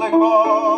Vilt